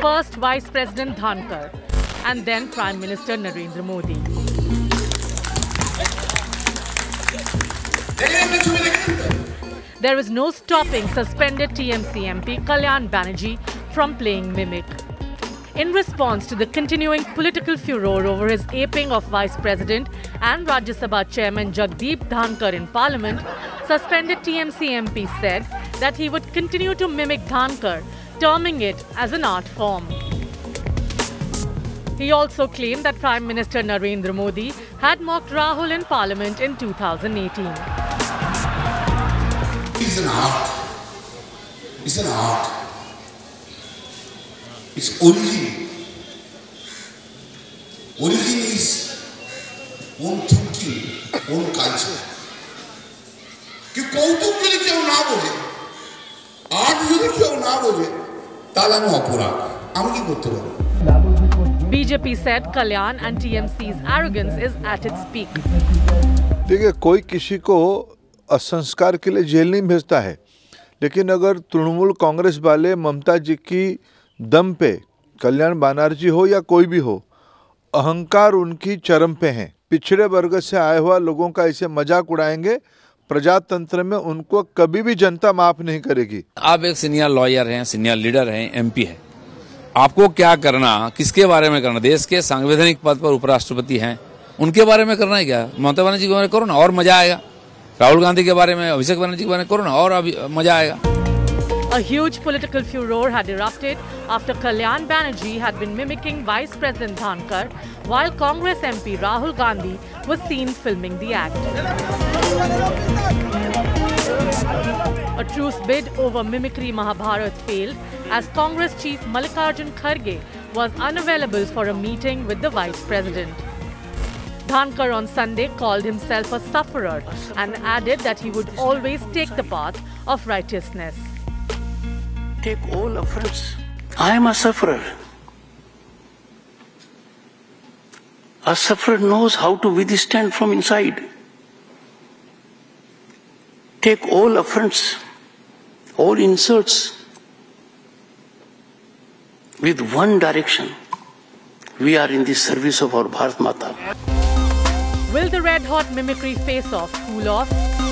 First Vice President Dhankhar, and then Prime Minister Narendra Modi. There is no stopping suspended TMC MP Kalyan Banerjee from playing mimic. In response to the continuing political furor over his aping of Vice President and Rajya Sabha Chairman Jagdeep Dhankhar in Parliament, suspended TMC MP said that he would continue to mimic Dhankhar, terming it as an art form. He also claimed that Prime Minister Narendra Modi had mocked Rahul in Parliament in 2018. It's an art. It's an art. It's only. Only thing is own thinking, own culture. कि कौतुक के लिए क्यों ना बोले art যদি কেউ না বোঝে তাহলে আমি অপরাধ আমি কি করতে পারবো BJP said Kalyan and TMC's arrogance is at its peak. देखिए कोई किसी को असंस्कार के लिए जेल नहीं भेजता है लेकिन अगर तृणमूल कांग्रेस वाले ममता जी की दम पे कल्याण बानर्जी हो या कोई भी हो अहंकार उनकी चरम पे है पिछड़े वर्ग से आए हुआ लोगों का ऐसे मजाक उड़ाएंगे प्रजातंत्र में उनको कभी भी जनता माफ़ नहीं करेगी। आप एक सीनियर लॉयर हैं, सीनियर लीडर हैं, एमपी है। आपको क्या करना, किसके बारे में करना? देश के सांविधानिक पद पर उपराष्ट्रपति हैं। उनके बारे में करना है क्या? ममता बनर्जी के बारे में करो ना, और मज़ा आएगा। राहुल गांधी के बारे में, अभिषेक बनर्जी के बारे में करो ना, और मज़ा आएगा। A huge political furor had erupted after Kalyan Banerjee had been mimicking Vice President Dhankhar while Congress MP Rahul Gandhi was seen filming the act. A truce bid over mimicry Mahabharat failed as Congress chief Mallikarjun Kharge was unavailable for a meeting with the Vice President. Dhankhar on Sunday called himself a sufferer and added that he would always take the path of righteousness. Take all offense. I am a sufferer. A sufferer knows how to withstand from inside. Take all offense, all insults with one direction. We are in the service of our Bharat Mata. Will the red hot mimicry face off cool off?